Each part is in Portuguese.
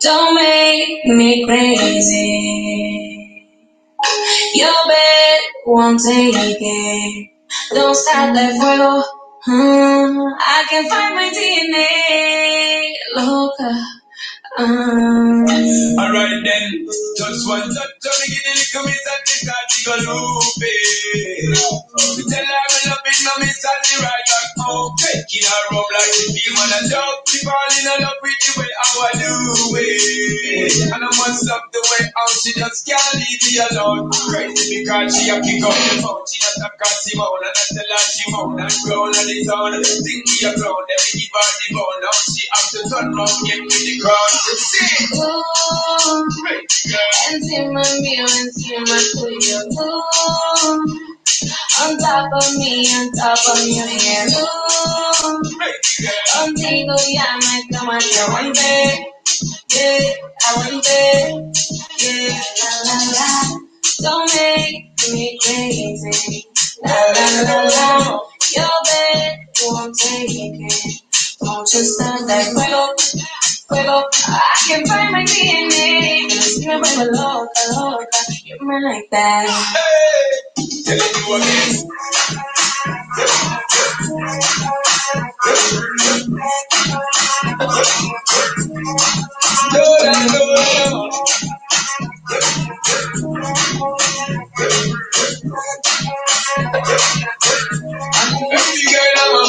Don't make me crazy. Your bed won't take it. Don't stop that fuego. Hmm, I can find my DNA. Loca. Um, Alright then, just one touch on me, the little miss and the start to go loop it. Tell her I'm loving no miss and the right back home. Taking her rum like she feel man a joke. She falling in love with the way how I do it. And I must love the way how she just can't leave me alone. Crazy because she a kick up the phone. She has a and she moan and I tell her she moan and groan on his own. Think me a clown, we give her the bone. Now she have to turn round, give me the crown home. Empty my meal, empty my clear room. On top of me, on top of me, yeah. Contigo ya me tomo yo one day. Yeah, I went there. Yeah, la la la. Don't make me crazy. La la la la. Your bed won't take it. Don't you stand that way fuego. I can find my DNA. You're my loca, loca. You're mine like that. Hey, telling you again. Lord, I know, Lord. Every girl I'm a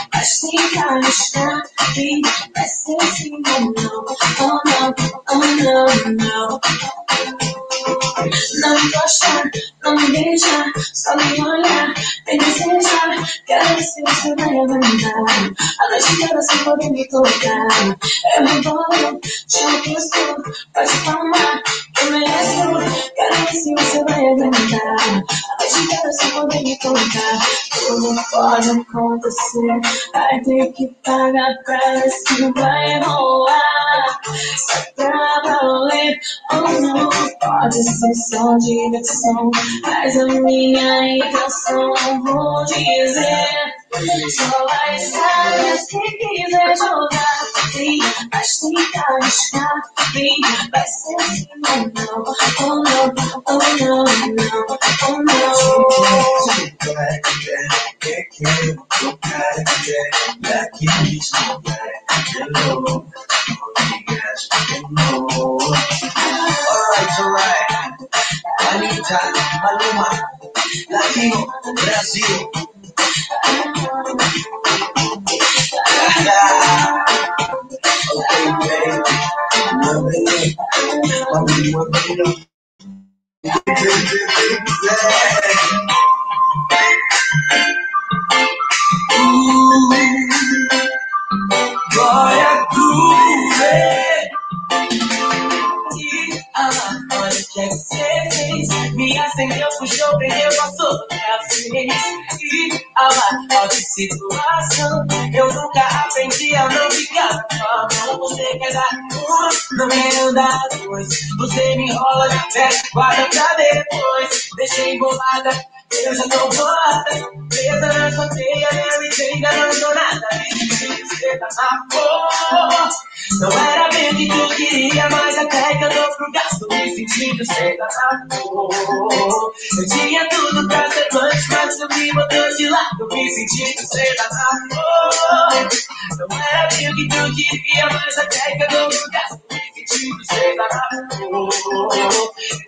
ser assim ou não, não, me me beija, só me olha, vem desejar, quero se você vai aguentar. A noite inteira sem poder me tocar. Eu me dou, te aposto, pode palmar, eu mereço. Quero ver se você vai aguentar. A noite inteira sem poder me tocar. Tudo pode acontecer, vai ter que pagar pra ver se vai rolar. Só pra valer, oh não, pode ser só diversão. Mas a minha intenção vou dizer. Só vai estar se quiser jogar. Sim, mas que arriscar. Vai ser ou não. Oh não, oh não, não, oh não. Alright, alright. Anitta, Maluma, Latino, Brasil. Okay, baby. Muévelo, Ah, olha que é fez. Me acendeu, puxou, prendeu, passou pra frente. E ah, olha que situação. Eu nunca aprendi a não ficar com. Você quer dar no meio da noite. Você me enrola de pé, guarda pra depois. Deixei embolada. Eu já tô bolada, presa sua teia, eu entrei abandonada. Na cor. Não era bem o que tu queria, mas até que eu tô pro gasto. Me sentindo sem amor. Eu tinha tudo pra ser punch, mas eu me botou de lado. Me sentindo sem amor. Não era aquilo que tu queria, mas até que eu dou lugar. Eu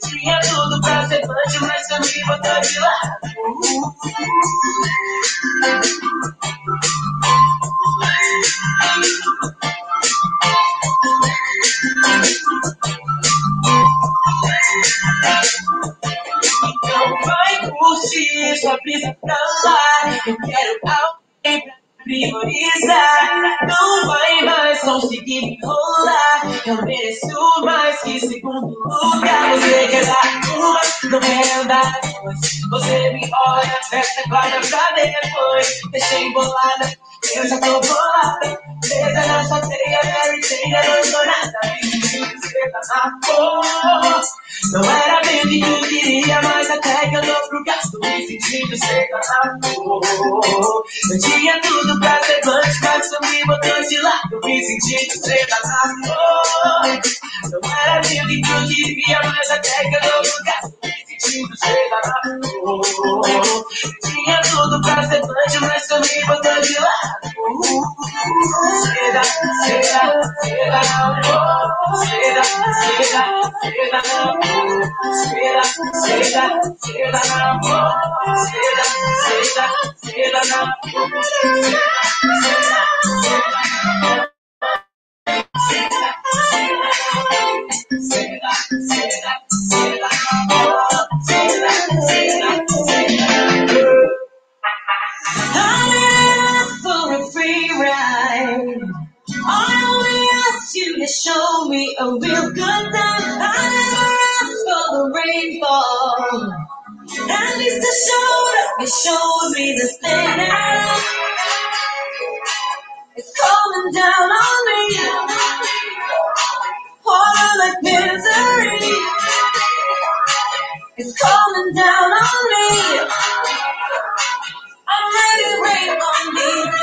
tinha tudo pra ser punch, mas eu me botou de lado. Não vai curtir sua brisa pra lá. Eu quero alguém pra priorizar. Não vai mais conseguir me enrolar. Eu mereço mais que segundo lugar. Você quer dar uma, não quer andar depois. Você me olha, essa guarda pra depois. Deixei embolada, eu já tô bolada. Presa na sua teia, Mary Jane, abandonada. Me Não era bem o que tu queria, mas até que eu dou pro gasto. Me sentindo seca na cor. Eu tinha tudo pra ser punch, mas tu me botou de lado. Me sentindo seca na cor. Não era bem o que tu queria, mas até que eu dou pro gasto. Me sentindo tinha tudo pra ser punch, mas me botou de lado. Seda, seda, seda na cor. Seda, seda, seda na cor. Seda, seda, seda na cor. Seda, seda, seda na cor. Seda, seda, seda na asked you to show me a real good time. I never asked for the rainfall. At least I showed up. You showed me the thing now. It's coming down on me. Water like misery. It's coming down on me. I'm ready, rain on me.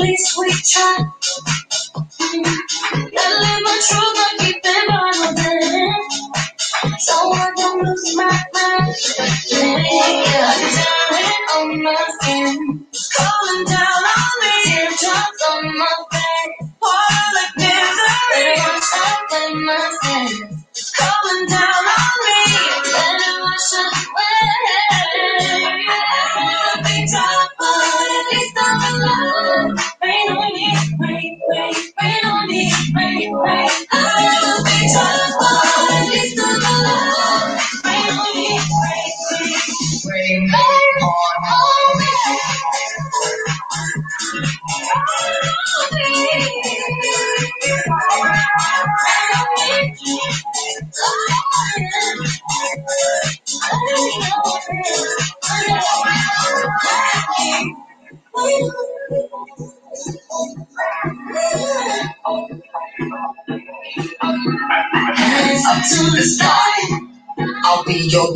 Least we try. Gotta live my truth, but keep it honest. So I don't lose my mind. Yeah, on my skin. Calling down on me. Teardrops on my face. Water like misery. Up in my skin. Calling down on me. Let it wash away.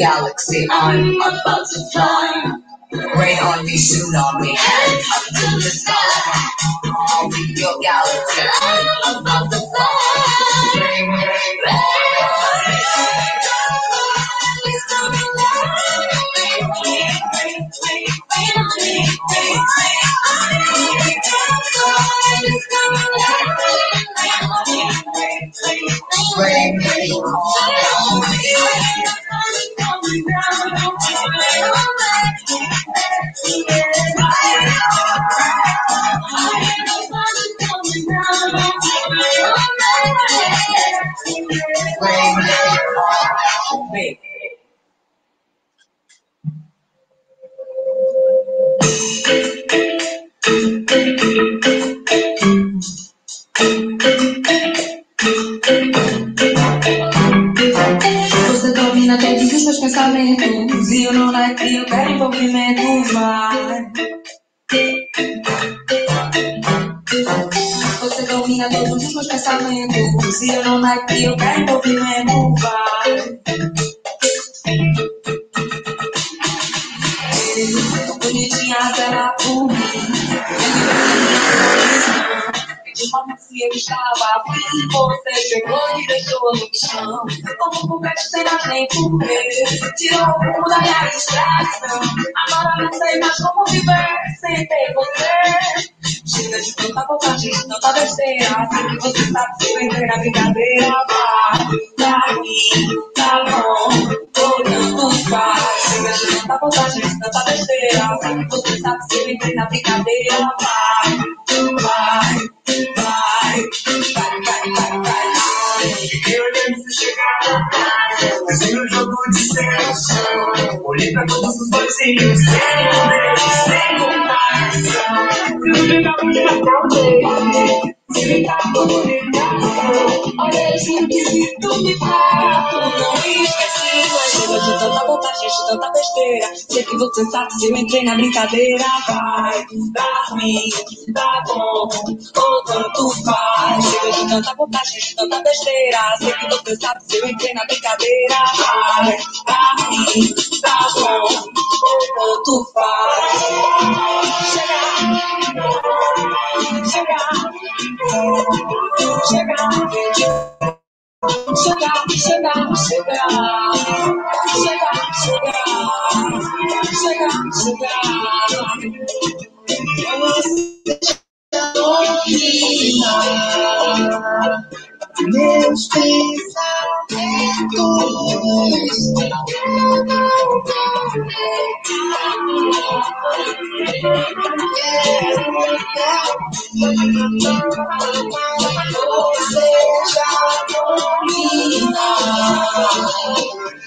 Galaxy. I'm about to fly. Rain on me, tsunami. Head up to the sky. Your galaxy. Sei mais como viver sem ter você. Chega de tanta vontade, de tanta besteira. Sei que você sabe se vender na brincadeira. Vai, pra mim, tá bom. Ou tanto faz. Chega de tanta vontade, de tanta besteira. Sei que você sabe se vender na brincadeira. Vai, Sei que você sabe se eu entrei na brincadeira. Vai, tá ruim, tá bom, ou tanto faz. Chega de tanta vontade, de tanta besteira. Sei que sabe se eu entrei na brincadeira. Vai, tá ruim, tá bom, ou tanto faz. Chega, chega. Chegar, chegar, chegar, chegar, chegar, chegar, chegar. Meus você já domina meus pensamentos. Eu não vou pegar.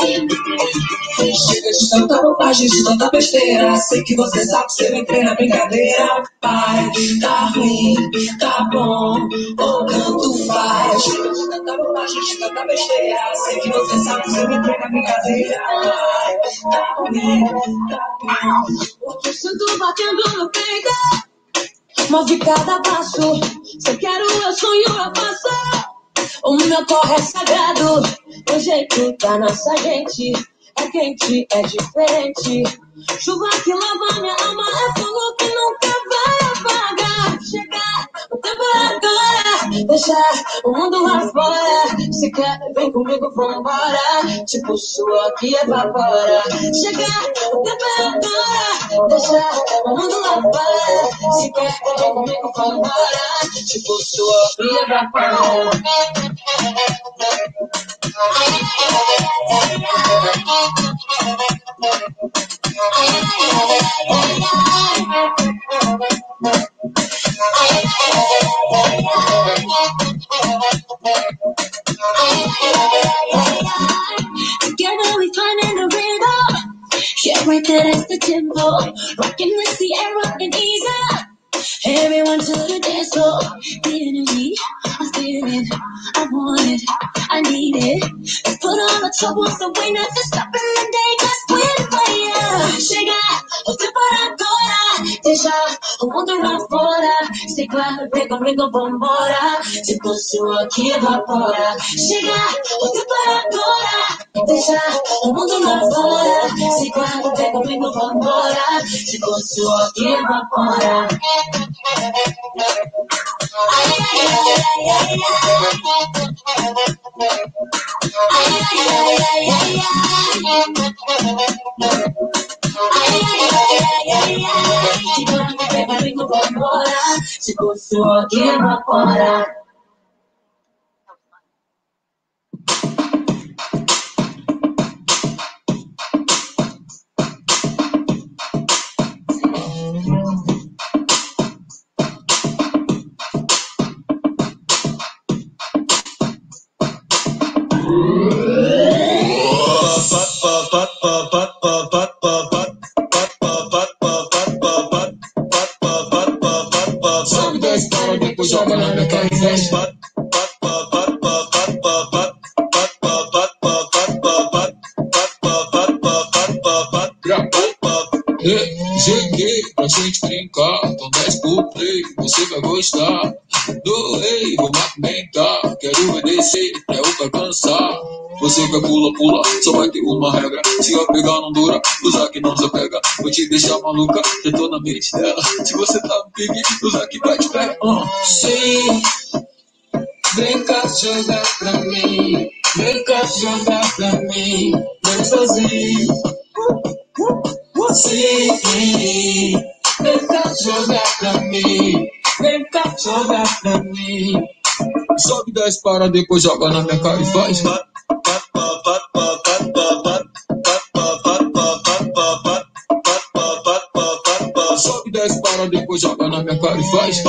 Chega de tanta bobagem, de tanta besteira. Sei que você sabe, você me na brincadeira. Pai, tá ruim, tá bom, ou tanto faz. Chega de tanta bobagem, de tanta besteira. Sei que você sabe, você me na brincadeira. Pai, tá ruim, tá bom. O sinto batendo no peito. Move cada passo. Se eu quero, eu sonho, eu faço. O meu corre é sagrado, o jeito da nossa gente é quente, é diferente. Chuva que lava minha alma é fogo que nunca vai agora, deixar o mundo lá fora. Se quer, vem comigo, vambora. Tipo sua que evapora. Chegar o tempo é agora, deixar o mundo lá fora. Se quer, vem comigo, vambora. Tipo sua que evapora. Together we find in the rhythm. Yeah, right is the tempo. Rocking with the air, rocking. Everyone to the dance floor. The I feel it, I want it, I need it. Let's put on the troubles away, nothing stopping the day, just win fire. Chega, o tempo agora, deixa o mundo lá fora. Se claro, pega comigo, vambora. Tipo, sua que evapora. Chega, o tempo agora, deixa o mundo lá fora. Se claro, pega comigo, vambora. Tipo, sua que evapora. Se fosse o que evapora. Pula, só vai ter uma regra. Se eu pegar, não dura, usar que não se pega. Vou te deixar maluca, já tô na mente dela. Se você tá no pique, usar que vai te pegar. Uh. Sim, vem cá jogar pra mim. Vem cá jogar pra mim. Vem sozinho. Sim, vem cá jogar pra mim. Vem cá jogar pra mim. Sobe 10 para, depois joga na minha cara e faz. Sobe 10 para, depois joga na minha cara e faz.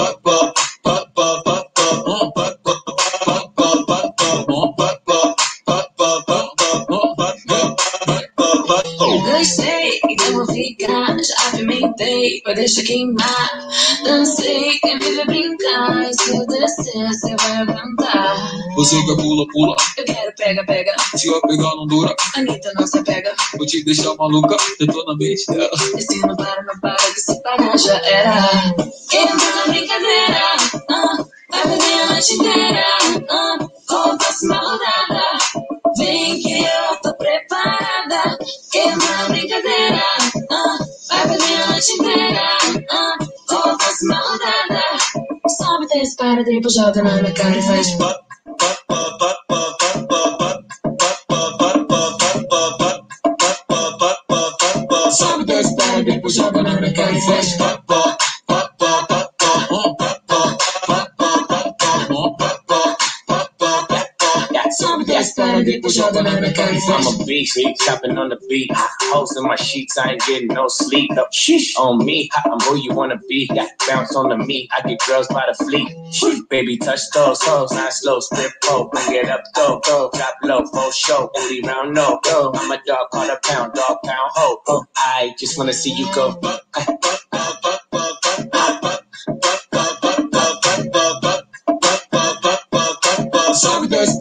Gostei, eu vou ficar, já apimentei, vai deixar queimar. Dancei, quem vive brincar, e se eu descer, você vai aguentar. Você quer pula, pula. Eu quero pega, pega, Se eu pegar, não dura. Anitta não se pega. Vou te deixar maluca, já tô na mente dela. E se não para, não para, que se parar já era. Entra na brincadeira, ah, vai beber a noite inteira, ah, com a próxima rodada. Vem que eu tô preparada. Entra na brincadeira, ah, vai beber a noite inteira, ah, com a próxima rodada. Sobe, desce, para, depois joga na minha cara e faz. Sobe Sobe 10 para, depois joga na minha cara e faz. I'm a beast, chopping on the beat. Holes in my sheets, I ain't getting no sleep. No, Sheesh. On me, I'm who you wanna be. Bounce on the meat, I get girls by the fleet. Baby, touch those hoes, not slow, strip pole, bring it up, go, go, drop low, full show, booty round, no, go. I'm a dog, call a pound, dog pound, ho. Oh, I just wanna see you go.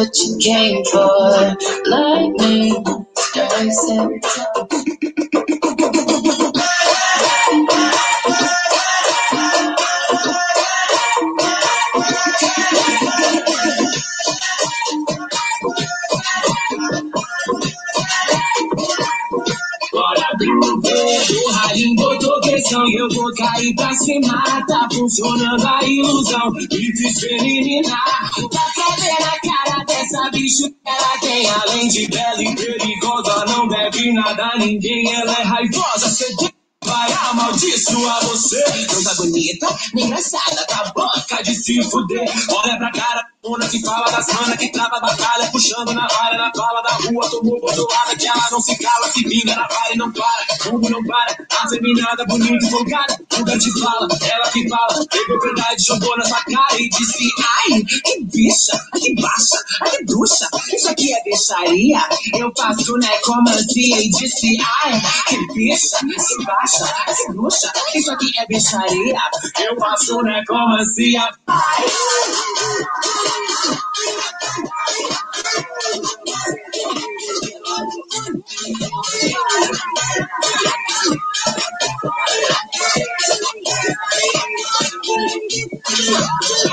What you came for. Lightning strikes every o botou pressão e eu vou cair pra cima. Tá funcionando a ilusão nem engraçada, tá boca de se fuder. Fala das manas que trava a batalha, puxando na vara, na fala da rua, tomou bodoada, que ela não se cala, se vinga na vara e não para, como não para, afeminada, bonita folgada, lugar de fala, ela que fala, pegou verdade, jogou na sua cara e disse, ai, que bicha, que baixa, ai, que bruxa, isso aqui é bicharia, eu faço necromancia e disse, ai, que bicha, que baixa, ai, que bruxa, isso aqui é bicharia, eu faço necromancia, ai,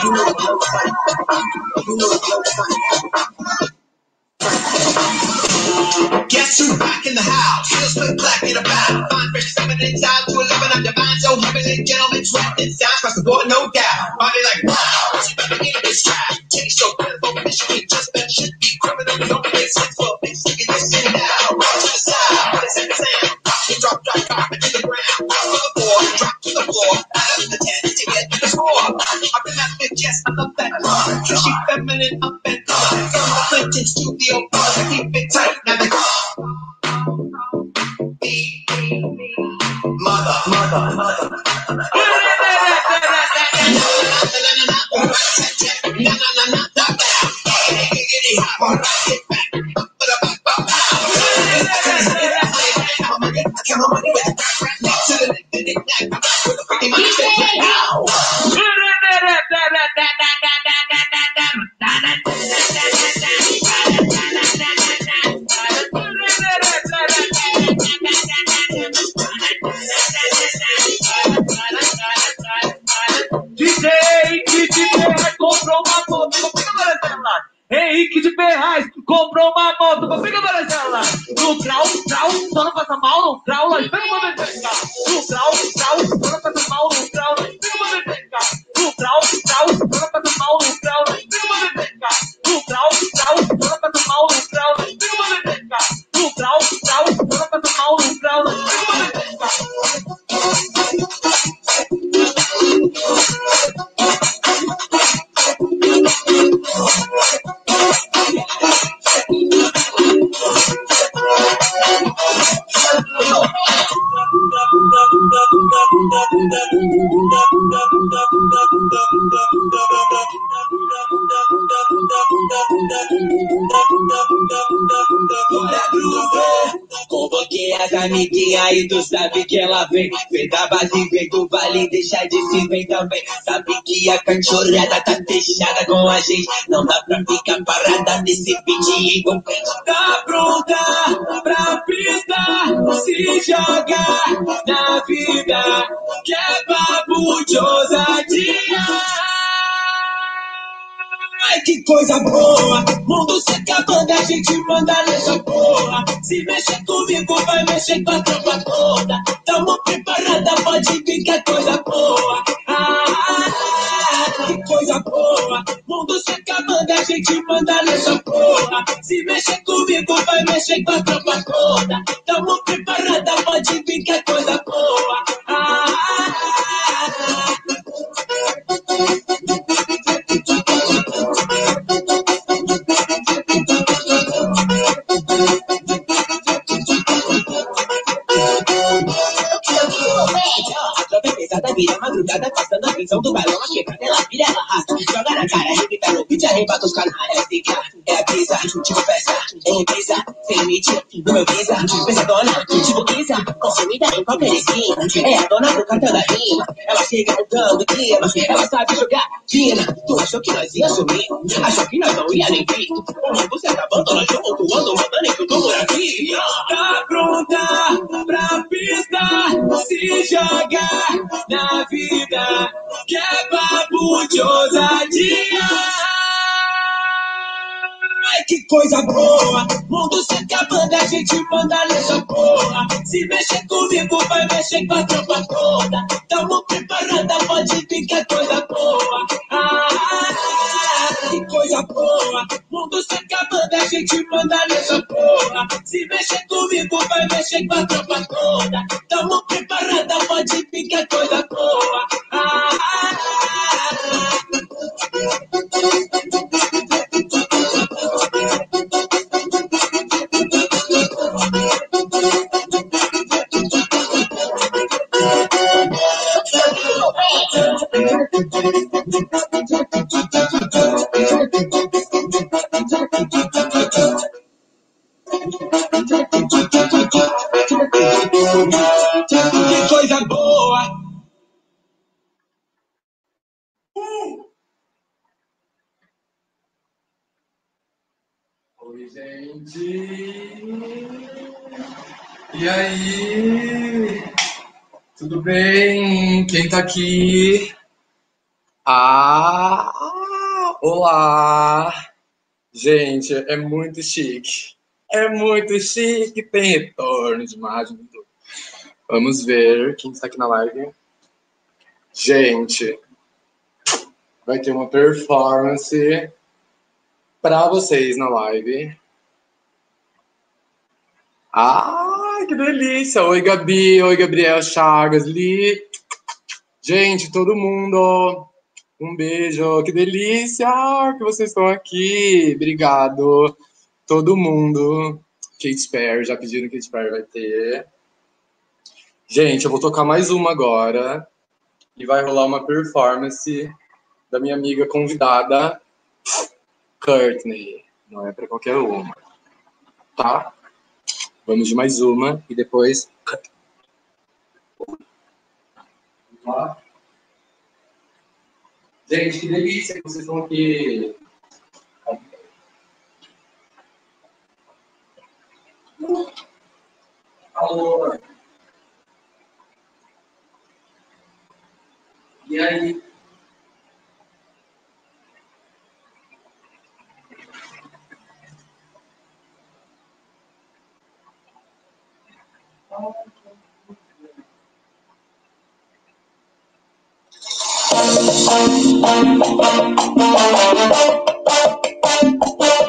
You know it's no. You know it's no. Guess who's back in the house? Heels split black in a bow. Fine, fresh, feminine style to 11 of your mind. So feminine, gentlemen, sweating sounds across the board, no doubt. Body like, wow, she better get this trap. Taste so beautiful, Michigan, just that should be criminal. Don't make sense for a bitch sticking this shit now. Rock to the side, what is that sound? She drop, drop, drop to the ground. Drop to the floor, drop to the floor. Out of the 10 to get I've been that bitch, yes, I love that. Uh, she feminine up and down. From the Clinton studio, keep it tight. Now they Mother, mother, mother. Amiguinhas e tu sabe que ela vem. Vem da base, vem do vale, deixa de se vem também. Sabe que a canchorada tá fechada com a gente. Não dá pra ficar parada nesse beat igual Tá pronta pra pista, se jogar na vida. Que é papo que coisa boa! Mundo se acabando, a gente manda nessa porra. Se mexer comigo, vai mexer com a tropa toda. Tamo preparada, pode vir que é coisa boa. Ah, que coisa boa! Mundo se acabando, a gente manda nessa porra. Se mexer comigo, vai mexer com a tropa toda. Tamo preparada, pode vir que é coisa boa. Tipo Isa, consumida em qualquer esquina, é a dona do rima, ela chega mudando o clima, ela sabe jogar fina, tu achou que nós ia sumir, achou que nós não ia nem vir, o mundo se acabando, nós tumultuando, mandando em tudo por aqui, tá pronta pra pista, se jogar na vida, que é papo de ousadia. Ai, que coisa boa! Mundo se acabando, a gente manda nessa porra. Se mexer comigo, vai mexer com a tropa toda. Tamo preparada, pode vir que é coisa boa. Ah, que coisa boa! Mundo se acabando, a gente manda nessa porra. Se mexer comigo, vai mexer com a tropa toda. Tamo preparada, pode vir que é coisa boa. Aqui? Ah! Olá! Gente, é muito chique. É muito chique, tem retorno de imagem. Vamos ver quem está aqui na live. Gente, vai ter uma performance para vocês na live. Ai, que delícia! Oi, Gabi. Oi, Gabriel Chagas. Li. Gente, todo mundo. Um beijo. Que delícia que vocês estão aqui. Obrigado. Todo mundo. Kate Perry. Já pediram Kate Perry, vai ter. Gente, eu vou tocar mais uma agora. E vai rolar uma performance da minha amiga convidada, Courtney. Não é para qualquer uma. Tá? Vamos de mais uma e depois. Tá? Gente, que delícia que vocês estão aqui. Alô. E aí? Thank you.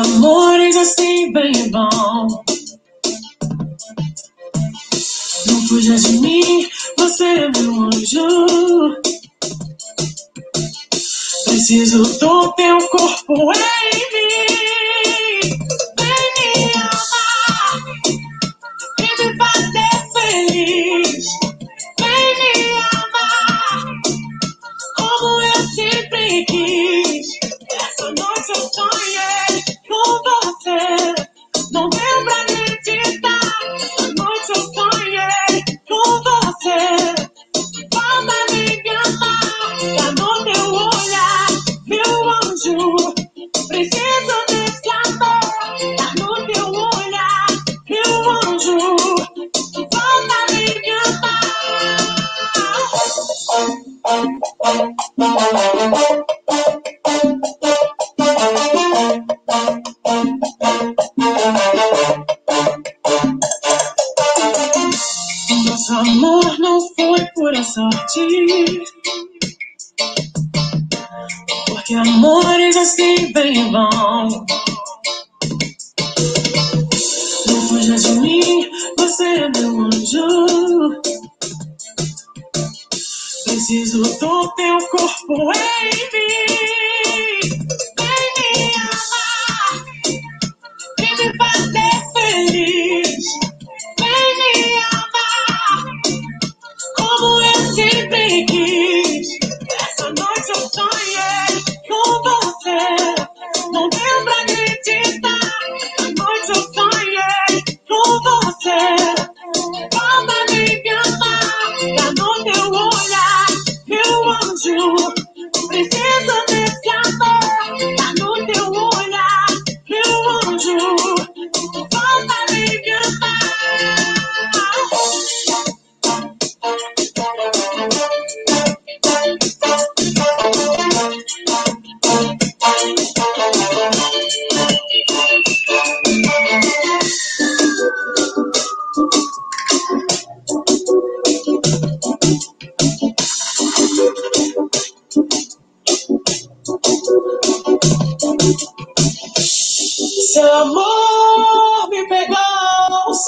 Amores assim bem é bom. Não fuja de mim, você é meu anjo. Preciso do teu corpo em mim. Vem me amar e me fazer feliz. Vem me amar como eu sempre quis. Essa noite eu sonhei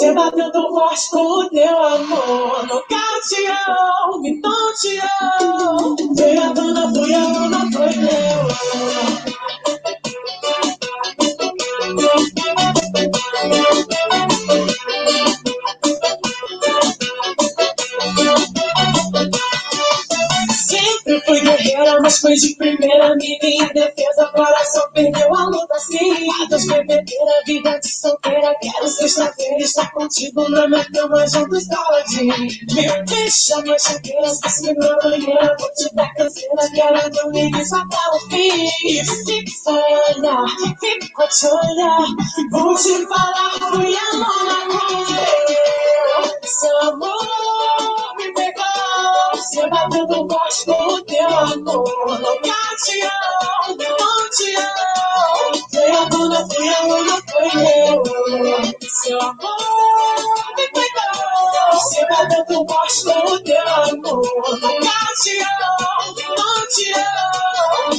você bateu tão forte com o teu amor. Nocauteou, me tonteou. Foi a dona, foi a dona, foi eu. Me defesa, coração perdeu a luta. Sim, adeus, bebedeira, vida de solteira. Quero sexta-feira estar contigo na minha cama, juntos coladinho. Me deixa, minha chaqueira, se na banheira. Vou te dar canseira, quero dormir isso até o fim. E fixa olhar, fico a te olhar. Vou te falar, fui a mão com Seu amor me. Você bateu no gosto com o teu amor. Não cateou, não te amo. Foi a dona, foi a luna, foi eu. Seu amor me pegou. Você bateu no gosto o teu amor. Não cateou, não te amo.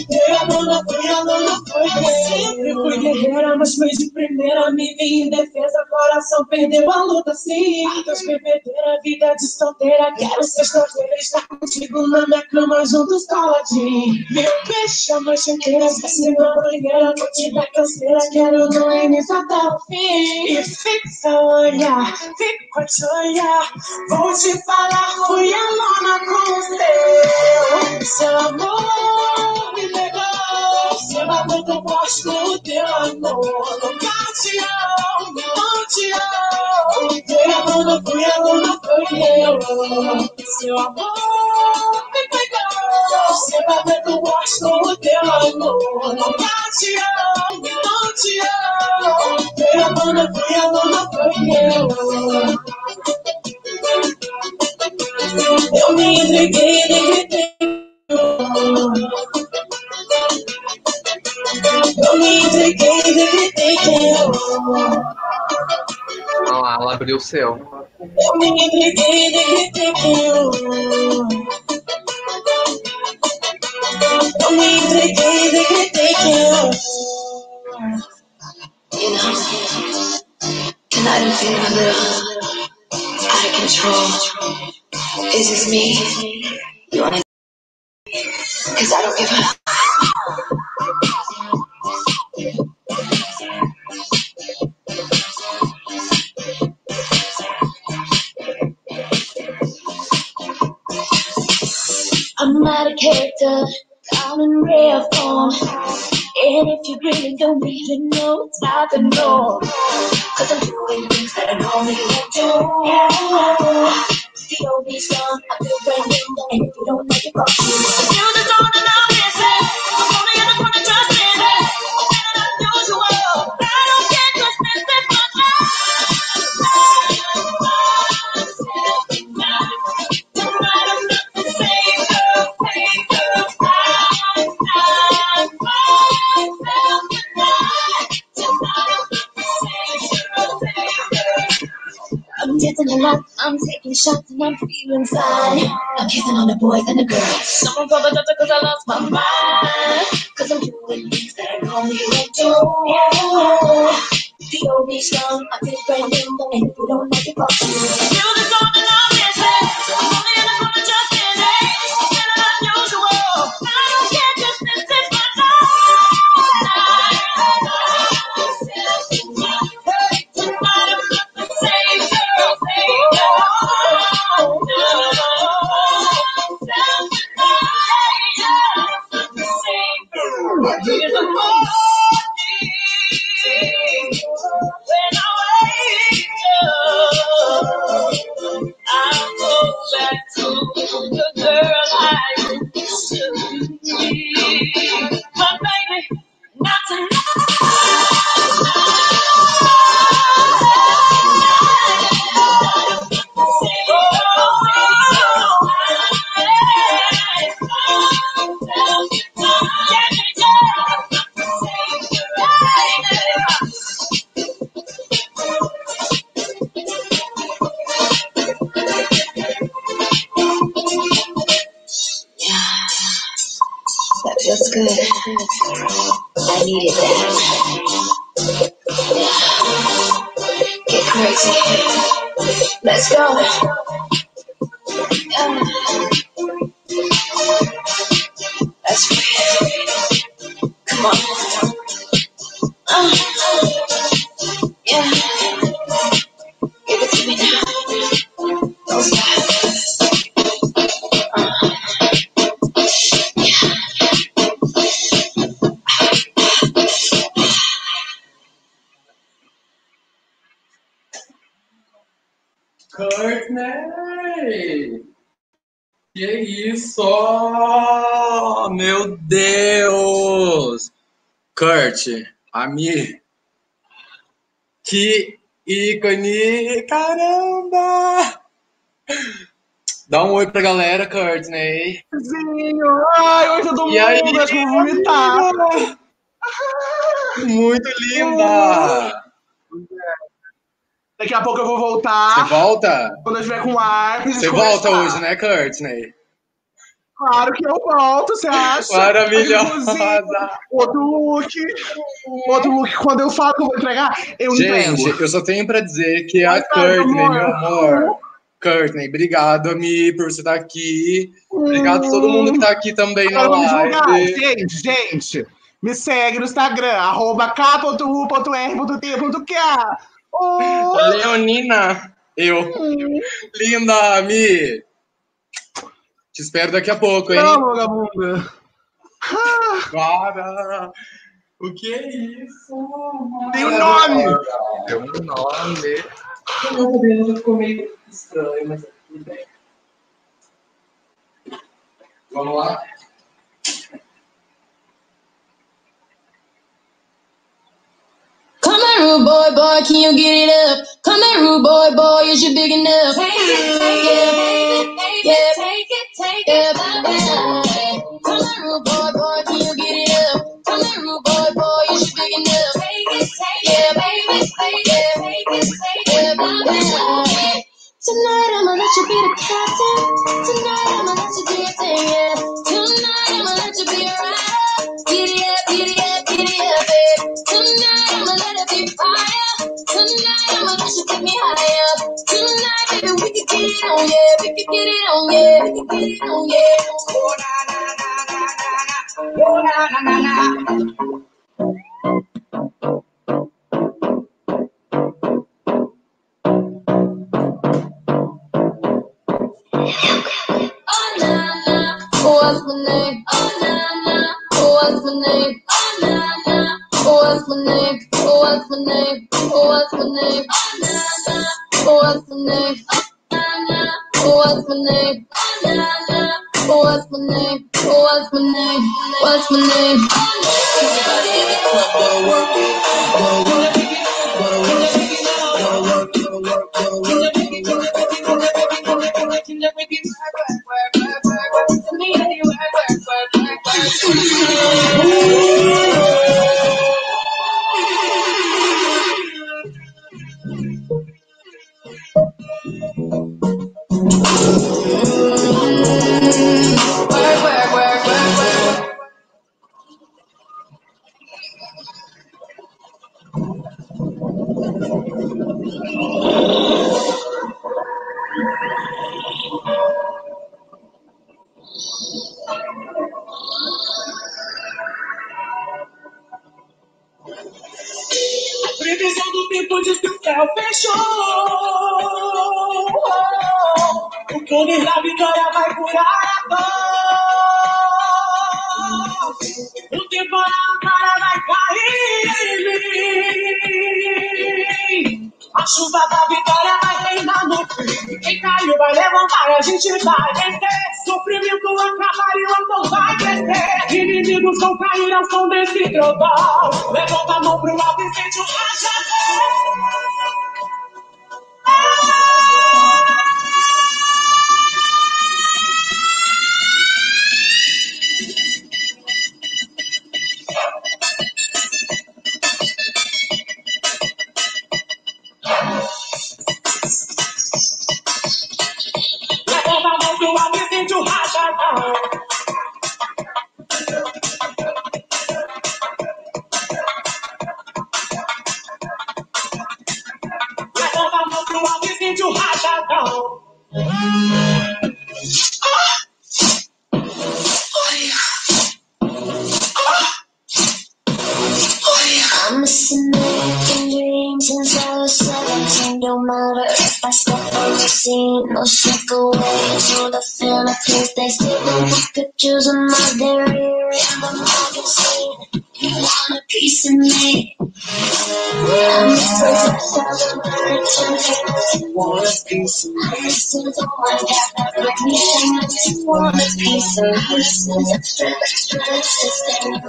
Foi a dona, foi a foi eu. Sempre fui guerreira, mas foi de primeira. Me vi em defesa, coração perdeu a luta. Sim, Deus bebedeira, vida de solteira. Quero sexta-feira estar contigo na minha cama, juntos coladinho. Meu beijo, mas chanqueira, se na banheira, vou te dar canseira. Quero no início até o fim. E fixa olhar, fico a te olhar. Vou te falar, fui a lona com o seu. Seu amor me pegou. Você bateu tão forte o teu amor. Nunca te amo, não foi eu. Seu amor me pegou. Você bateu tão forte com o teu amor. Nunca te amo, não te amo. Luna, foi a luna, foi eu. Me entreguei. Eu me entreguei. Olha lá, ela abriu o céu. Eu me me. You wanna? Cause I don't give a. I'm not a character, I'm in rare form. And if you really don't to know, it's not to know. Cause I'm doing things that I normally do. The only song I feel brand new, and if you don't know, you're wrong. You just don't know Shots and I'm feeling fine. I'm kissing on the boys and the girls. Someone call the doctor cause I lost my mind. Cause I'm doing things that I normally won't do. POV strong, I feel brand new, but if you don't like it, fuck you. Ami, que ícone! Caramba! Dá um oi pra galera, Courtney. Zinho, ai, oi todo mundo, E aí, acho que eu vou vomitar. Muito linda! Daqui a pouco eu vou Você voltar. volta? Quando eu estiver com ar. Você volta hoje, né, Courtney? Claro que eu volto, você acha? Maravilhosa! Outro look. Outro look, quando eu falo que eu vou entregar, eu Gente, entrego. eu só tenho pra dizer que a Mas, ai, Courtney, amor. meu amor. Courtney, obrigado, Ami, por você estar aqui. Obrigado a todo mundo que tá aqui também na jogar. live. Gente, gente, me segue no Instagram, arroba k.u.r.t.k. Oh, Leonina, eu. Linda, Ami. Te espero daqui a pouco, hein? não, vagabunda. Para. O que é isso? Tem um nome. Tem um nome. Meu cabelo ficou meio estranho, mas tudo bem. Vamos lá? Come here, rude boy, boy, can you get it up? Come here, rude boy, boy, is you big enough? Take it, take it, yeah, take it, take it, yeah. Come here, rude boy, boy, can you get it up? Come here, rude boy, boy, is you big enough? Take it, take it, baby, take it, take it, take it, yeah. Tonight I'ma let you be the captain. Tonight I'ma let you do your thing, yeah. Tonight I'ma let you be a rider. Giddy up, giddy up, giddy up, babe. Tonight I'ma let fire. Tonight I'ma let you take me higher. Tonight, baby, we can get it on, yeah. We can get it on, yeah. We can get it on, yeah. Oh, na, na, na, na, na. Oh, na, na, na na, what's my name? Oh na na, what's my name? Oh na na, what's my name? what's my name? What's my name? Oh, what's my name? Oh, what's my name? What's my name? What's my name? What's my name? Ooh.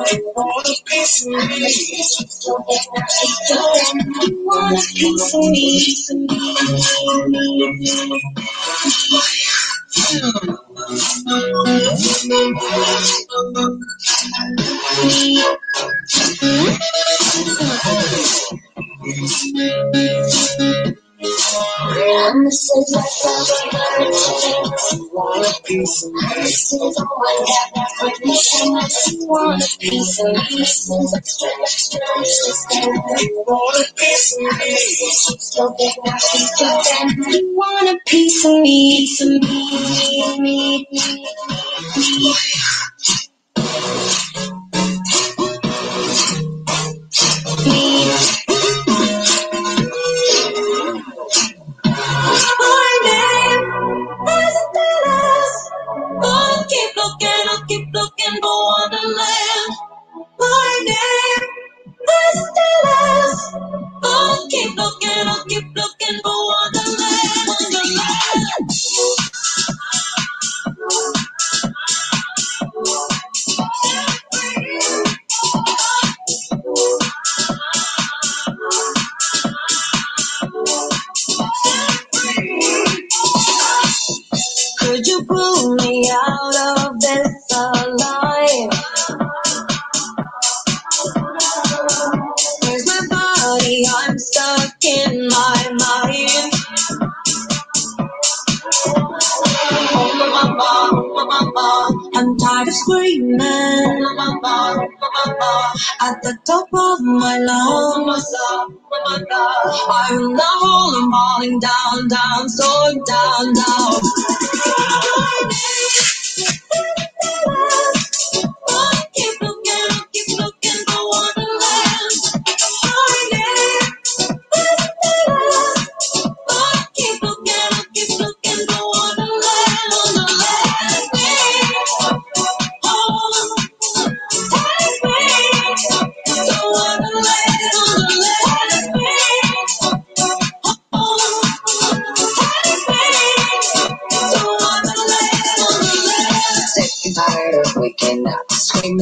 Thank you. You want a piece of me, You want a me, me, me. I will not hold them falling down, down, so down, down.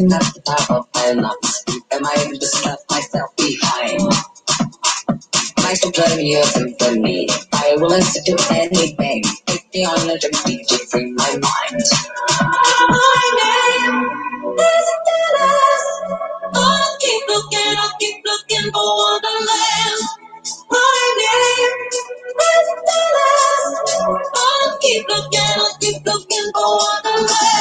screaming at the top of my lungs. Am I able to left myself behind? Nice to play me a symphony. I will listen to anything. Take me on a journey to free my mind. My name is Dallas. I'll keep looking, I'll keep looking for Wonderland. My name is Dallas. I'll keep looking, I'll keep looking for Wonderland.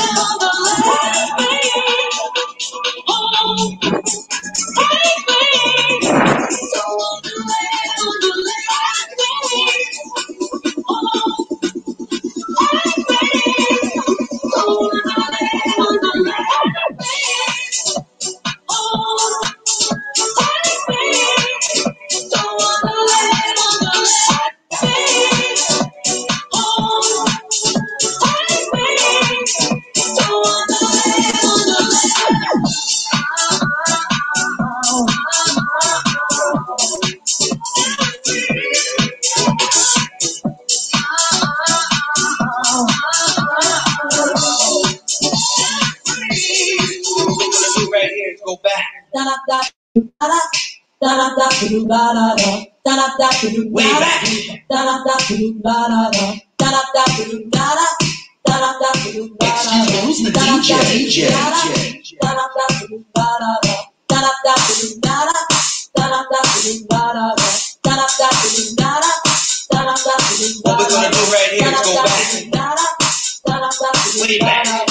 Way back. Excuse me, who's the DJ? What we're gonna do right here is go back. Way back.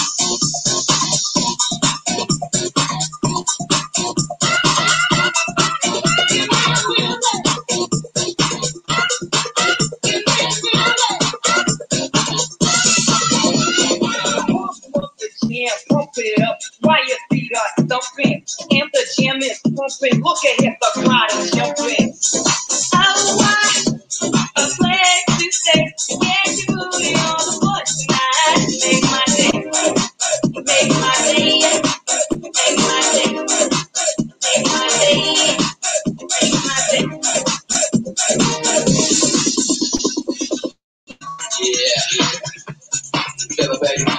Thumping. And the jam is pumping. Look ahead, the crowd is jumping. Oh, why? A place to the floor tonight. Make my day. Make my day. Make my day. Make my day. Make my day. Feel it, baby.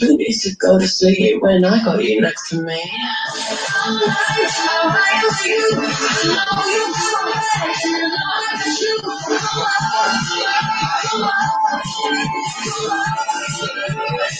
You need to go to sleep when I got you next to me.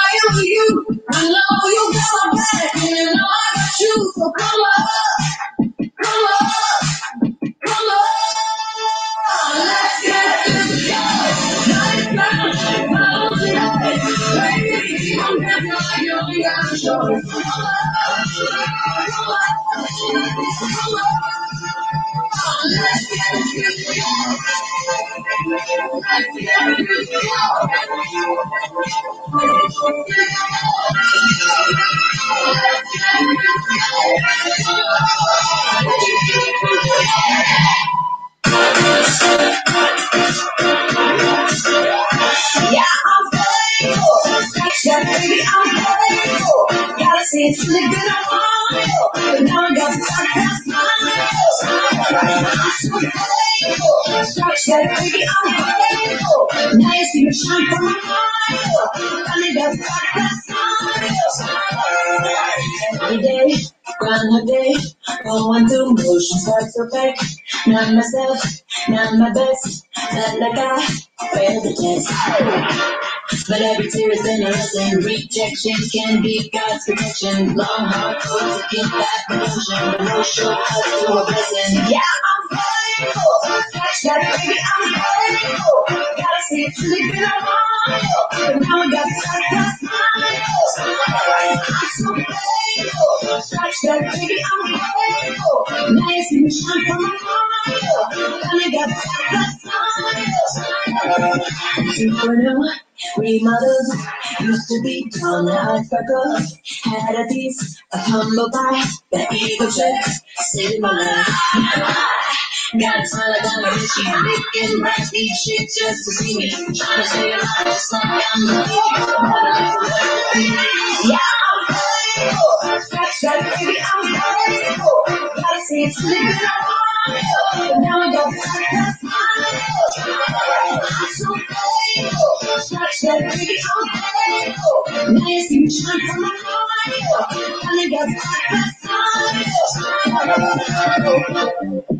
I am you. I know you got back, and know I got you. So come on, come on, come on. Let's get this baby. You. Come come come. Yeah, I'm faithful. Yeah, baby, I'm faithful see it's But now I got. I'm that I'm Now you see me shine from a mile. I got stuck. Every day, day. Going through motions, hard to fake. Not myself, not my best. Not like I failed the test. But every tear is been lesson. Rejection can be God's protection. Long, hard road to get that promotion. No shortcut to a blessing. Yeah, I'm faithful. That baby, I'm faithful. Gotta see it's really been a while. But now I got to we mothers used to be tongue high freckles, had a piece of humble pie, the eagle trick, saved my life. Got a ton of dumb bitch, and big and rap these shit just to see me. Trying to say a lot of stuff, I'm lucky. Yeah, I'm ready. That's right, baby, I'm ready. Gotta see it's living on. But now I don't find that. I'm so ready. That's right, baby, I'm ready. Now you see me trying to come on. I got that smile.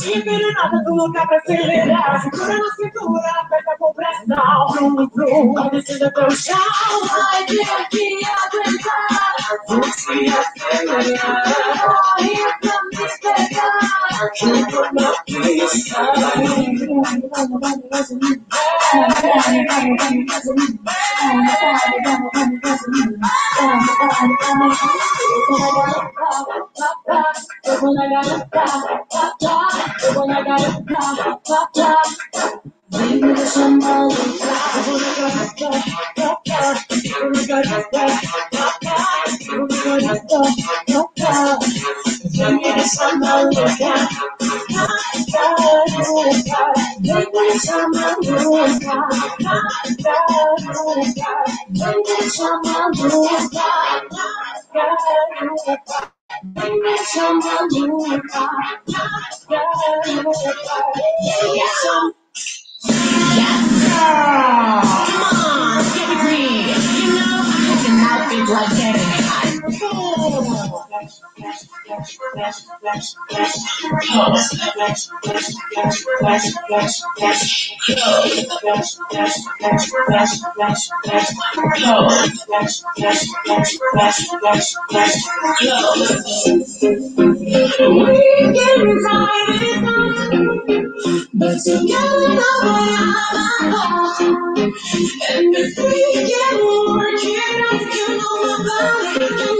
na envenenada do lugar pra acelerar. Segura na cintura, aperta com pressão. Vrum, vrum, vai descendo até o chão. Vai ter que aguentar. mais, mais, mais. But together, and if we get working, I can hold the body.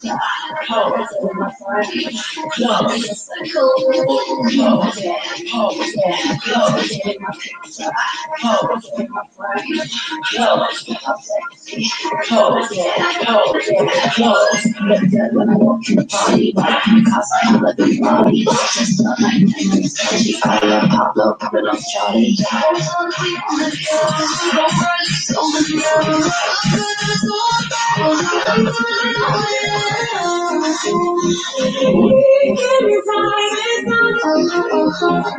Charlie. Oh, oh, oh, oh.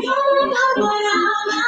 you know what I'm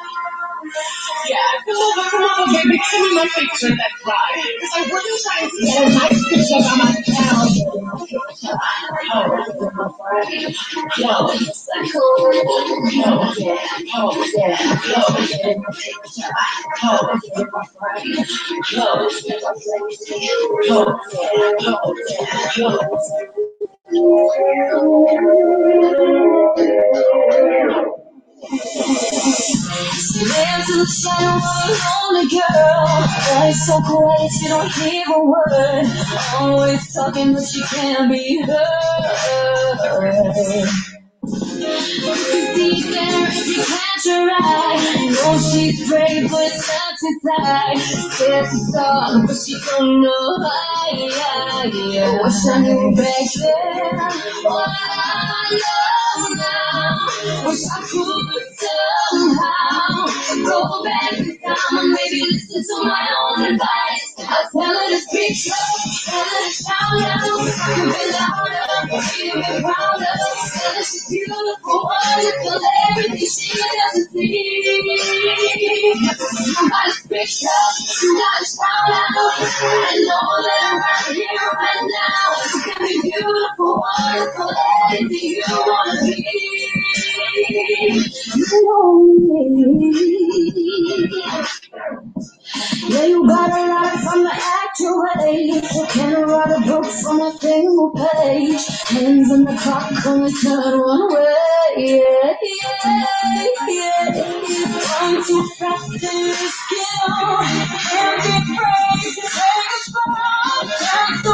Yeah, come over, come over, baby. Send me my picture. That's right. Because I wasn't to get a nice picture by myself. Yo, yo, yo, yo, yeah, yo, get in my picture. Yo, get my friend. Yo. Yo, yeah, yo, yeah, yo. Stand to the a lonely girl. Voice so quiet you don't hear a word. Always talking but she can't be heard. Deep there if you catch her eye. Know she's brave but not inside. Scared to talk but she don't know why. Wish I knew back then know now. Wish I could somehow go back in time maybe listen to my own advice. I tell her to speak up, tell her to shout out, you be louder. Tell her she's beautiful, wonderful, everything she doesn't see. Speak up, you gotta shout out, right here, right now. Beautiful, wonderful, you wanna be. Yeah, you gotta learn from the actual age. You can't write a book from a single page. Hands in the clock, only turn one way. Yeah, yeah, yeah. Time to practice skill. Empty phrases, hang a spell. Time to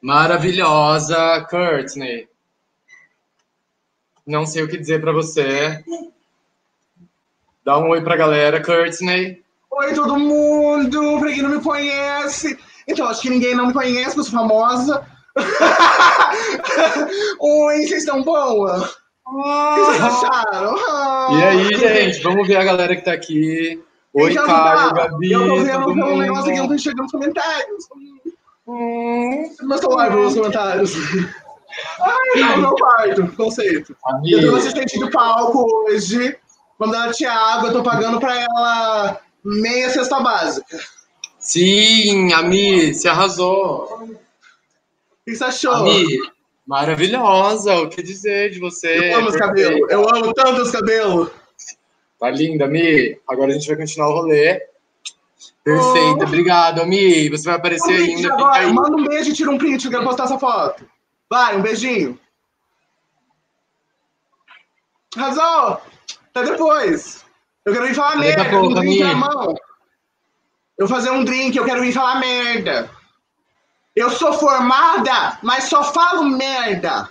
Maravilhosa, Courtney. Não sei o que dizer pra você. Dá um oi pra galera, Courtney. Oi, todo mundo! Pra quem não me conhece. Então, acho que ninguém não me conhece, eu sou famosa. Oi, vocês estão boa? O que vocês acharam? Ah. E aí, gente, vamos ver a galera que tá aqui. Oi, Caio. Gabi, Eu tô vendo pelo negócio aqui, eu tô enxergando os comentários. Hum, meu celular viu os comentários. Ai, não, meu quarto, conceito. Eu Amiga. tenho assistente do palco hoje. Quando ela tinha água, eu tô pagando pra ela meia cesta básica. Sim, Ami, você arrasou. O que você achou? Ami, maravilhosa, o que dizer de você? Eu amo os cabelos, eu amo tanto os cabelos. Tá linda, Mi. Agora a gente vai continuar o rolê. Perfeito, obrigado, Mi. Você vai aparecer Um ainda. Agora, aí. manda um beijo e tira um print, eu quero postar essa foto. Vai, um beijinho. Arrasou! Até depois. Eu quero ir falar daqui merda. pouco, um drink na mão. Eu vou fazer um drink, eu quero ir falar merda. Eu sou formada, mas só falo merda.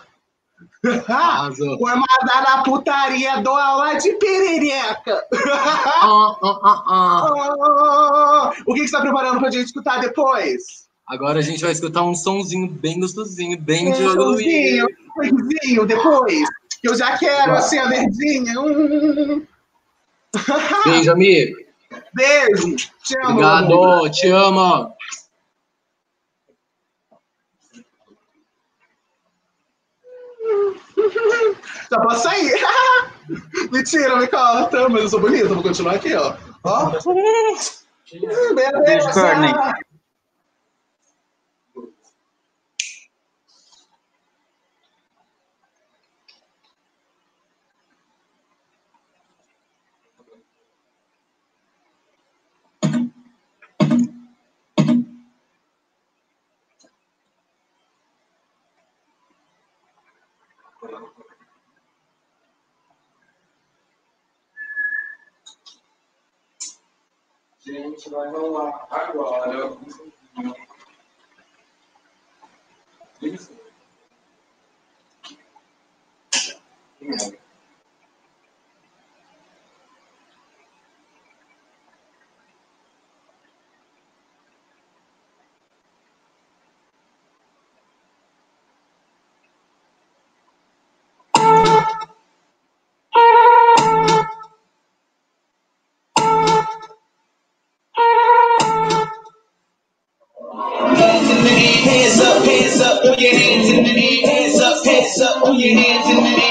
Formada na putaria, dou aula de perereca. O que, que você tá preparando pra gente escutar depois? Agora a gente vai escutar um sonzinho bem gostosinho, bem de Um jogo do sonzinho, um depois. Que eu já quero, assim, a verdinha. Hum. Beijo, amigo. Beijo. Te amo. Obrigado, te amo. Já posso sair. Mentira, me corta, mas eu sou bonita, vou continuar aqui, ó. Ó. Beleza. Beijo, Courtney. Gente, vai rolar agora. Up, throw your hands in the air. Hands up, hands up, put your hands in the air.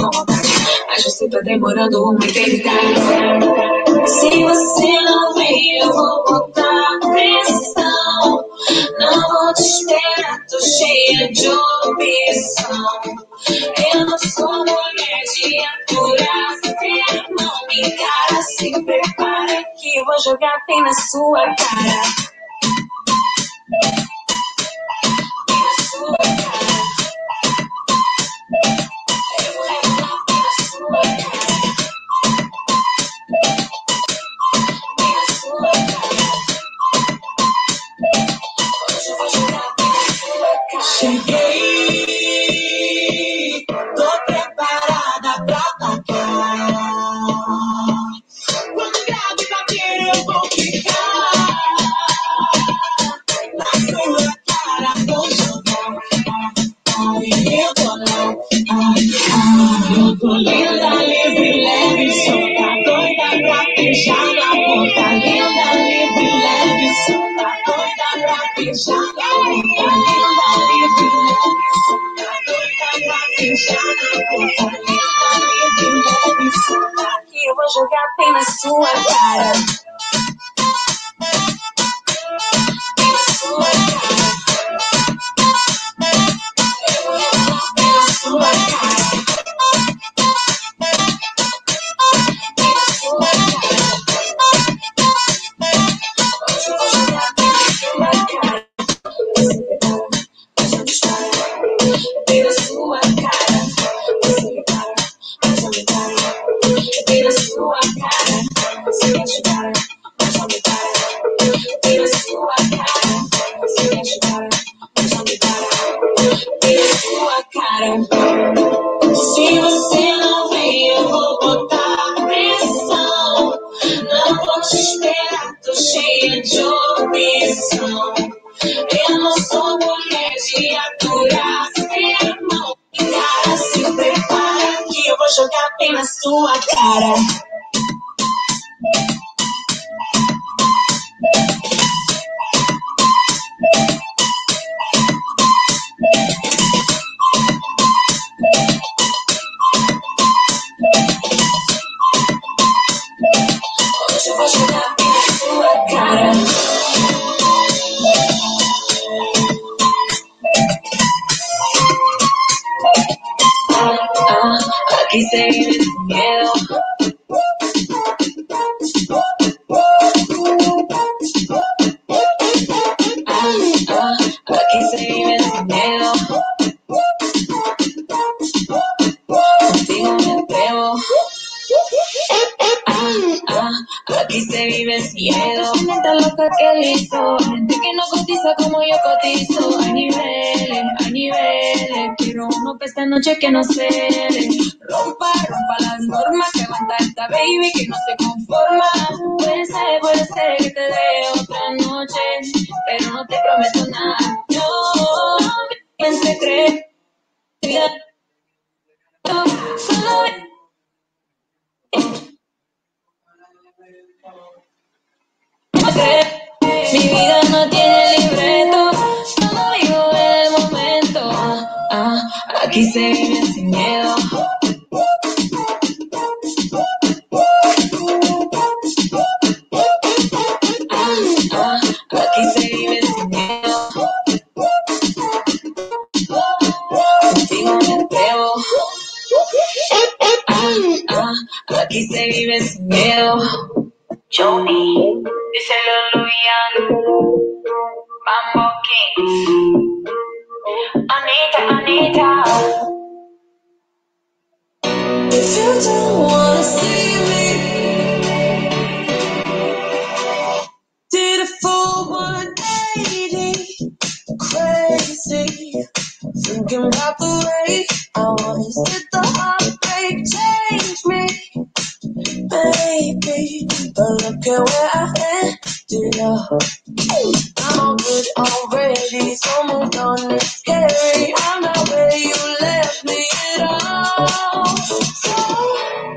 Vontade, mas você tá demorando uma eternidade. Se você não vem, eu vou botar pressão. Não vou te esperar, tô cheia de opção. Eu não sou mulher de aturar, não me encara. Se prepara que eu vou jogar bem na sua cara. Jogar bem na sua cara. Hizo. Gente que no cotiza como yo cotizo. A niveles, a niveles. Quiero uno para esta noche que no cede. Rompa, rompa las normas. Que aguanta esta baby que no se conforma. Puede ser, puede ser que te dé otra noche. Pero no te prometo nada. y seguir sin miedo. aquí se vive sin miedo. Johnny, díselo Luian, Mambo Kings. Anita, Anita. If you don't wanna see me, did a full 180, crazy, thinking about the way I was. Did the heartbreak change me? Baby. But look at where I ended up. I'm all good already, so moved on. It's scary. I'm not where you left me at all. So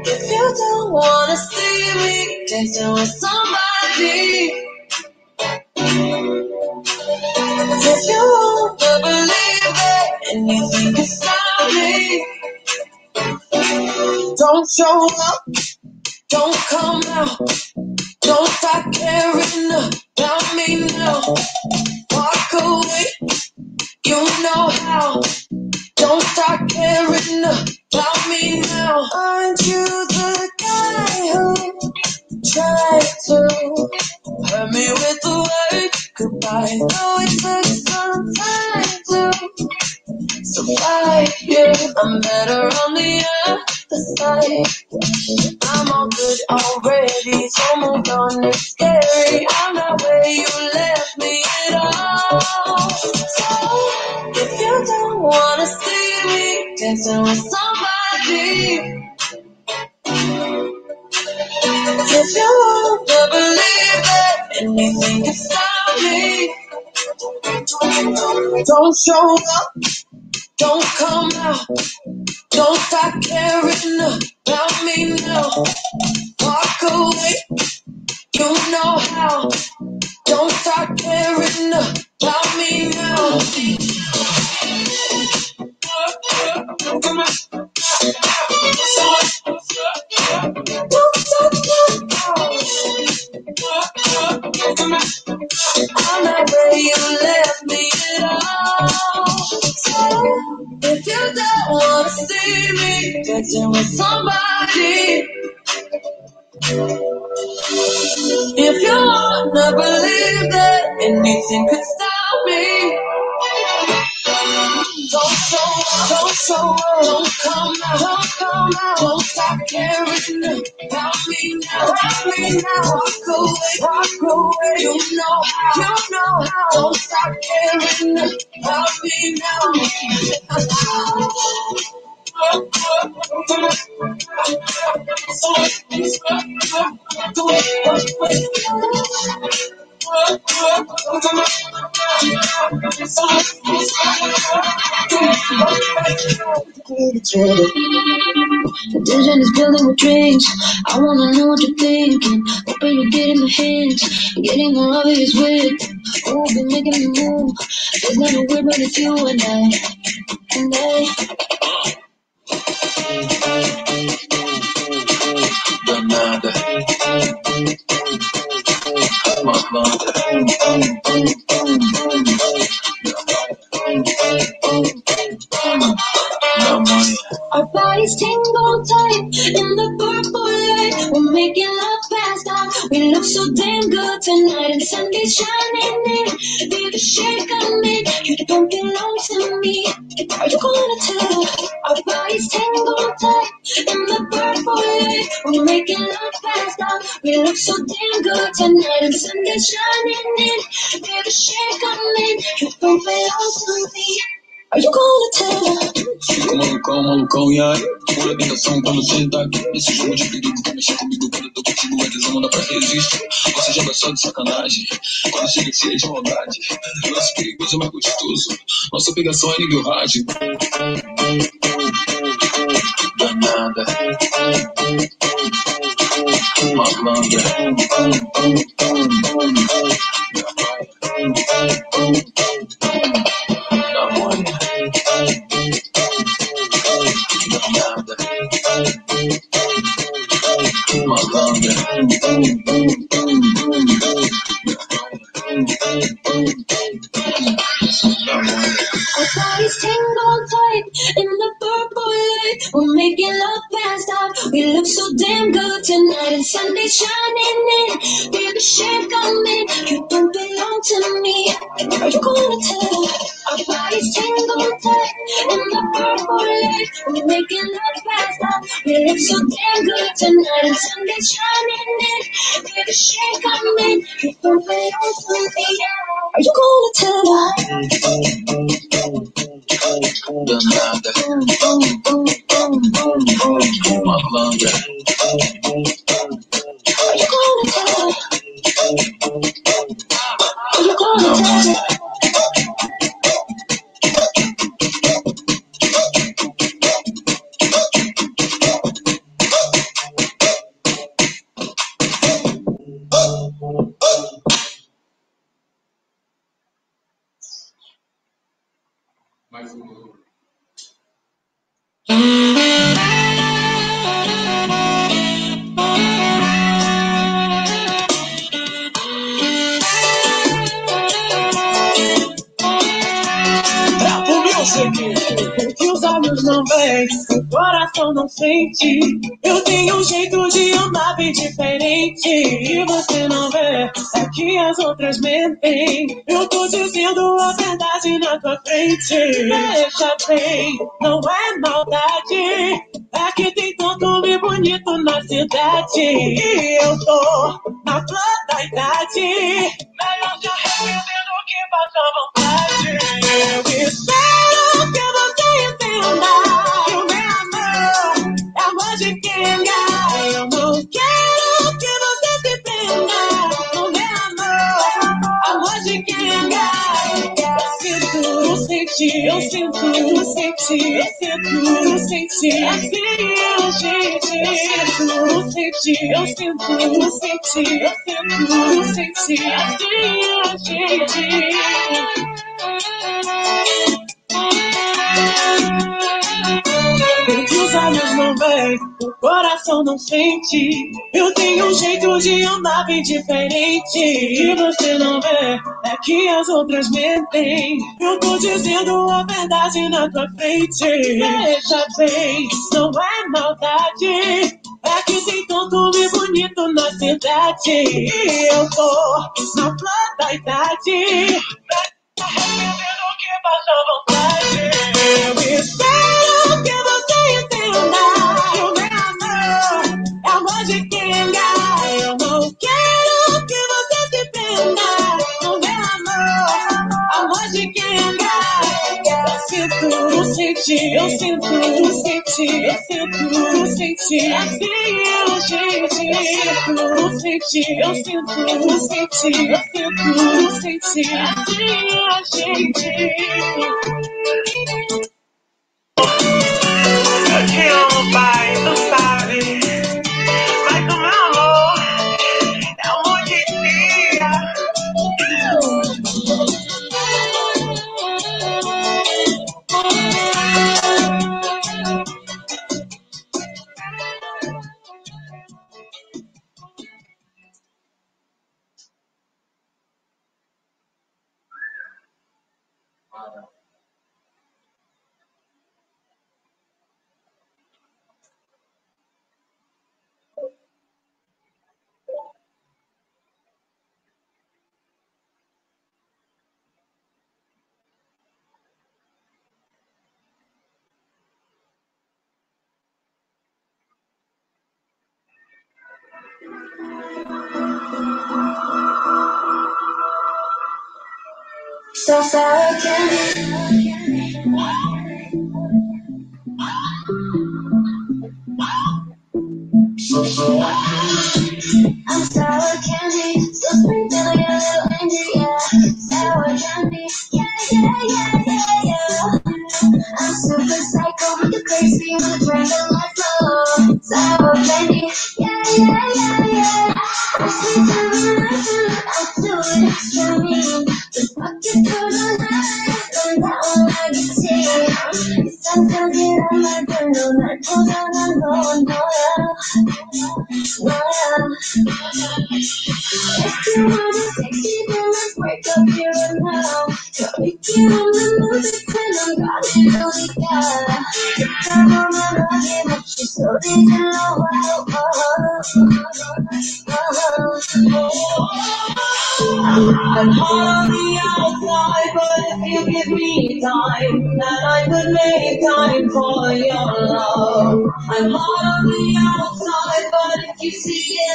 if you don't wanna see me dancing with somebody. If you wanna believe that anything can stop me, don't show up. Don't come out. Don't start caring about me now. Walk away. You know how. Don't start caring about me now. Aren't you the guy who tried to hurt me with the word goodbye? Though it took some time to survive you. I'm better on the other side. I'm all good already, so moved on. It's scary. I'm not where you left me at all. So if you don't wanna see me dancing with somebody, if you wanna believe that anything can stop me, don't show up, don't come out, don't start caring about me now. Walk away, you know how. Don't start caring about The vision is building with dreams. I wanna know what you're thinking. Hoping you get in my hands. Getting more obvious with. Who been making me move? There's not a word, but it's you and I. malucão, e aí? Pura tentação quando cê tá aqui. Esse jogo de perigo vai mexer comigo quando eu tô contigo. É tesão, não dá pra resistir. Você joga só de sacanagem. Quando chega ser de maldade. Nosso perigoso é mais gostoso. Nossa pegação é nível rádio. Danada. Malandra. Mentem. Eu tô dizendo a verdade na tua frente. Veja bem, não é maldade. É que tem tanto homem bonito na cidade. E eu tô na flor da idade. Melhor se arrepender do que passar vontade. Eu espero senti, eu sinto, eu senti, eu sinto, eu senti. Assim é. Eu sinto, eu senti, eu sinto, eu senti, eu sinto, eu senti. Assim é a gente. Os olhos não veem, o coração não sente. Eu tenho um jeito de andar bem diferente. E você não vê, é que as outras mentem. Eu tô dizendo a verdade na tua frente. Veja bem, não é maldade. É que tem tanto homem bonito na cidade. E eu tô na flor da idade. Arrependendo que passou vontade. Eu espero que senti, eu sinto, eu senti, eu sinto, eu senti. Assim a gente. Eu senti, eu sinto, eu senti, eu sinto, eu senti. Assim a gente. Eu te amo, pai, tu sabe.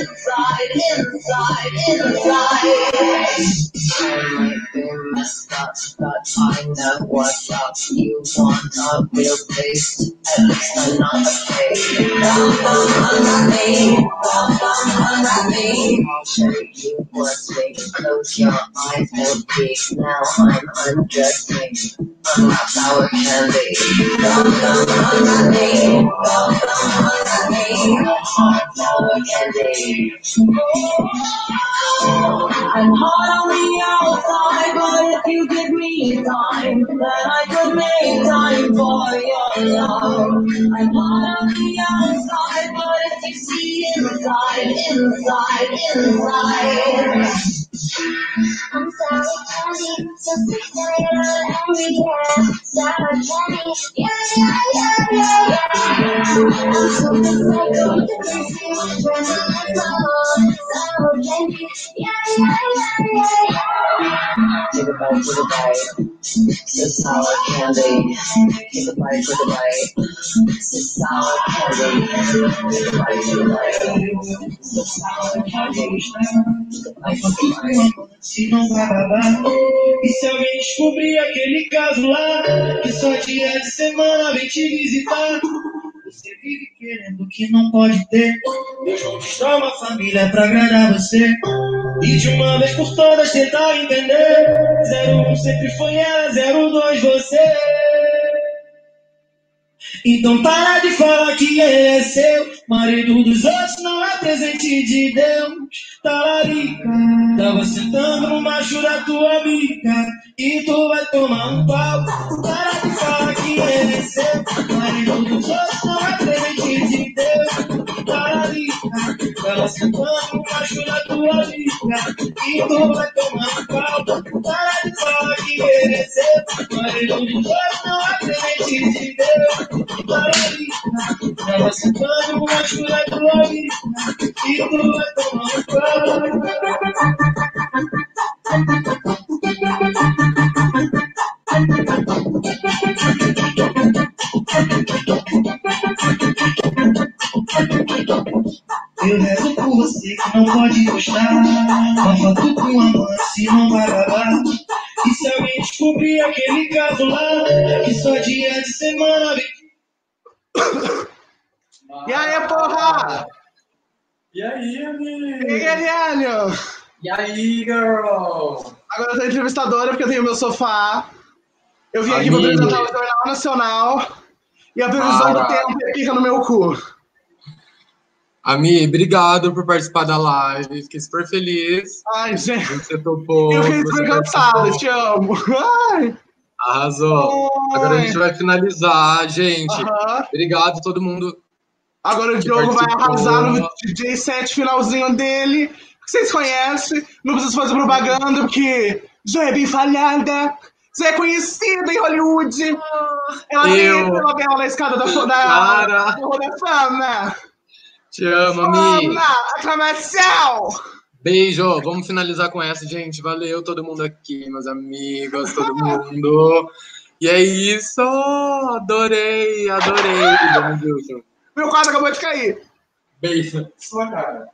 Inside, inside, inside. Up, but I know what. You want a real taste, at least I'm not a fake. Bum under me, under me. I'll show you what's fake. Close your eyes and peek. Now I'm undressing. I'm not sour candy. Under me, under me. I'm sour candy. I'm hard on the outside, but if you give me time, then I could make time for your love. I'm hard on the outside, but if you see inside, inside, inside. I'm so sweet that I get all angry, yeah. Sour candy, yeah, yeah, yeah, yeah. I'm super psycho with the crazy one, adrenaline flow. Sour candy, yeah, yeah, yeah, yeah, yeah. Sour candy. Sour candy. Se não vai babar. E se alguém descobrir aquele caso lá, que só dia de semana vem te visitar. Você vive querendo o que não pode ter. Deus destrói uma família pra agradar você. E de uma vez por todas tentar entender. 01 sempre foi ela, 02 você. Então para de falar que ele é seu. Marido dos outros não é presente de Deus. Talarica, tava sentando no macho da tua bica. E tu vai tomar um pau. Para de falar que ele é seu. Marido dos outros não é presente de Deus. Tava sentando no macho da tua bica. E tu vai tomar um pau. Para de falar que. Marido dos outros não é presente de Deus. Tava sentando no macho da tua vida E tu vai tomar um Eu rezo por você que não pode gostar Uma foto com amante não vai babar E se alguém descobrir aquele caso lá Que só dia de semana vem E aí, porra? E aí, amigo? E aí, Eliane? E aí, girl? Agora eu sou entrevistadora porque eu tenho meu sofá. Eu vim aqui pra Amigo. apresentar o Jornal Nacional. E a previsão do Para. tempo pica no meu cu. Ami, obrigado por participar da live. Fiquei super feliz. Ai, gente. Você topou. Eu fiquei você super cansada, te amo. Ai. Arrasou. Agora a gente vai finalizar, gente. Aham. Obrigado a todo mundo. Agora o Diogo vai arrasar no DJ set finalzinho dele. Que vocês conhecem. Não preciso fazer propaganda, porque já é bem falhada. Já é conhecida em Hollywood. Ela Eu. tem novela na escada da, da, da da Fama. Te amo, Ami. Fama! Aclamação! Beijo. Vamos finalizar com essa, gente. Valeu todo mundo aqui, meus amigos, todo mundo. E é isso. Adorei, adorei. Meu quadro acabou de cair. Beijo. Sua cara.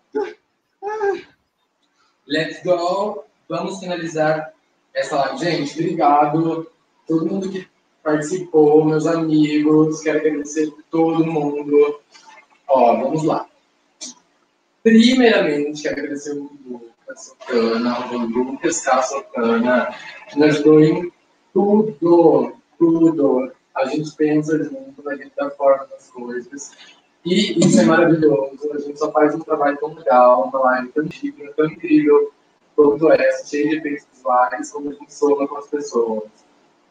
Let's go! Vamos finalizar essa live. Gente, obrigado. Todo mundo que participou, meus amigos, quero agradecer todo mundo. Ó, vamos lá. Primeiramente, agradecer o Lucas Socana, o Lucas K. Socana, que nos ajudou em tudo, tudo. A gente pensa junto, a gente dá forma das coisas. E isso é maravilhoso. A gente só faz um trabalho tão legal, uma live tão digna, tão incrível quanto essa, cheia de efeitos visuais, como a gente soma com as pessoas.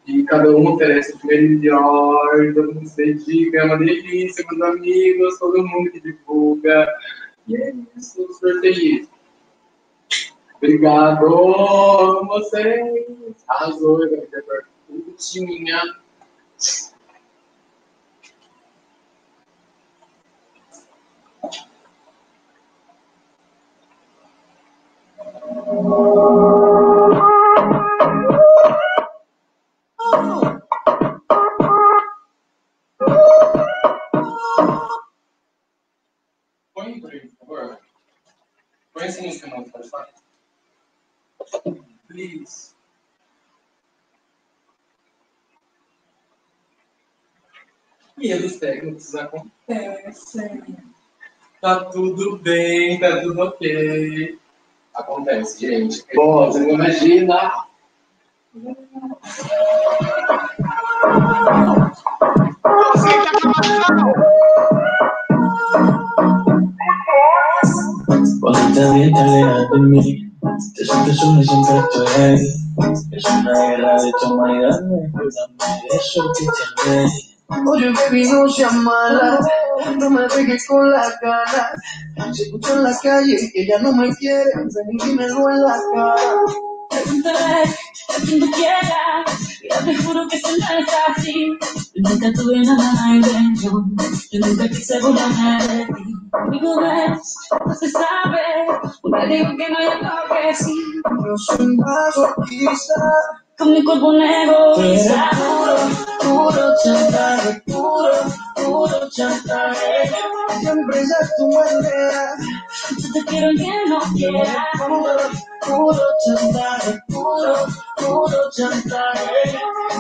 E cada um oferece o melhor, todo mundo se dedica, é uma delícia, meus amigos, todo mundo que divulga. E é isso, super feliz. Obrigado vocês. Arrasou, eu quero curtinha. Põe Põe essa música no Spotify. Please. E eles técnicos acontecem. Tá tudo bem, tá tudo ok. Acontece, gente. Bom, você não imagina. Cuando te vi te alejas de mí, te sientes sola y siempre estoy ahí. Es una guerra de toma y dame, júrame eso que te. Oye, baby, no seas mala, no me dejes con la cara. Se escucha en la calle que ella no me quiere, ven y dímelo en la cara. Pregúntale a quien tú quieras, yo te juro que eso no es así. Yo nunca tuve una mala intención, yo nunca quise burlarme de ti. Digo, ves, no se sabe, porque digo que no hay algo que sí. Yo soy masoquista, Con mi cuerpo negro, Era puro, puro chantaje, puro, puro chantaje. siempre es tu manera. Yo te quiero que no quiera, puro, puro chantaje, puro, puro chantaje.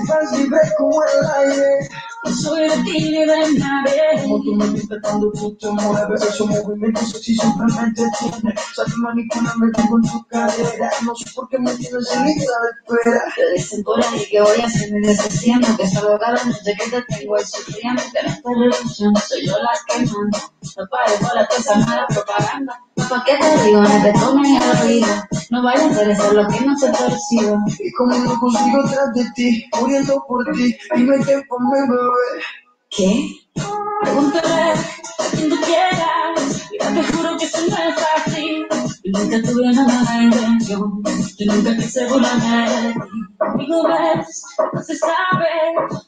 Vas libre como el aire. No soy de ti ni de nadie. Como tú me dices cuando tú te mueves, esos movimientos sexy siempre me entretienen. Sabes manipularme tengo en tu cadera. No sé por qué me tienes en lista de espera. Te dicen por ahí que voy a ser mi deshaciendo, que salgo cada noche que te tengo ahí sufriendo, que estás reluciendo, soy yo la que manda. No pares por la cosa mala propaganda. ¿Para qué te digo? No te tomes el oído. No vayas a interesar lo que no se te recibo. Y como no consigo tras de ti, muriendo por ti, dime qué por mi bebé. ¿Qué? Pregúntale a quien tú quieras. Yo te juro que eso no es fácil. Yo nunca tuve una mala intención. Yo nunca quise burlarme de ti. Digo, ves, no se sabe.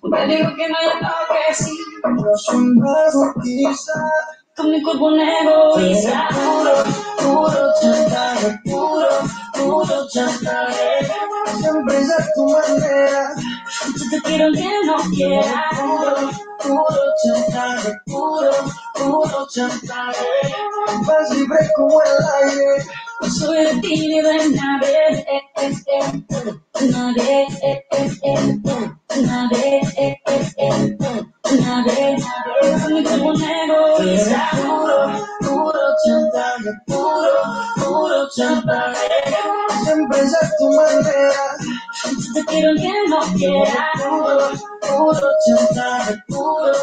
Porque digo que no hay algo que sí. Yo soy masoquista, Con mi cuerpo negro y puro, puro chantaje, puro, puro chantaje. siempre es a tu manera. Yo te quiero que no quiera, puro, puro chantaje, puro, puro chantaje. Vas libre como el aire puro,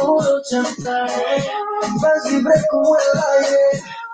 puro chantaje, más libre como el aire.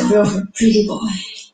a real pretty boy.